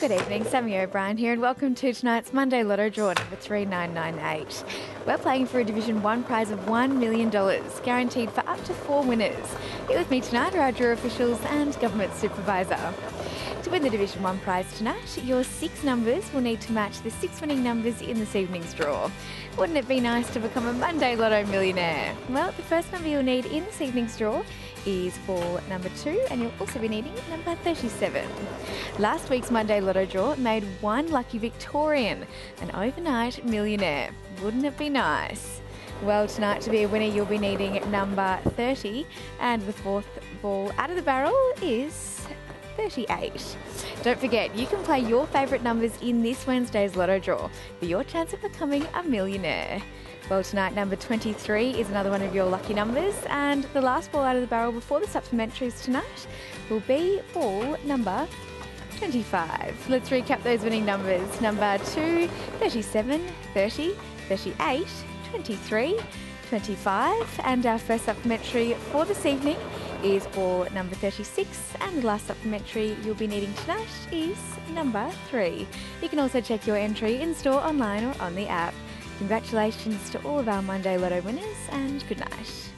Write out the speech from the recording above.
Good evening, Sammy O'Brien here, and welcome to tonight's Monday Lotto Draw number 3998. We're playing for a Division 1 prize of $1 million, guaranteed for up to four winners. Here with me tonight are our draw officials and government supervisor. To win the Division 1 prize tonight, your six numbers will need to match the six winning numbers in this evening's draw. Wouldn't it be nice to become a Monday Lotto millionaire? Well, the first number you'll need in this evening's draw is for number two, and you'll also be needing number 37. Last week's Monday Lotto draw made one lucky Victorian, an overnight millionaire. Wouldn't it be nice? Well, tonight to be a winner, you'll be needing number 30, and the fourth ball out of the barrel is 38. Don't forget, you can play your favourite numbers in this Wednesday's Lotto draw for your chance of becoming a millionaire. Well, tonight, number 23 is another one of your lucky numbers, and the last ball out of the barrel before the supplementaries tonight will be ball number 25. Let's recap those winning numbers. Number 2, 37, 30, 38, 23, 25, and our first supplementary for this evening is ball number 36, and the last supplementary you'll be needing tonight is number 3. You can also check your entry in store, online, or on the app. Congratulations to all of our Monday Lotto winners, and good night.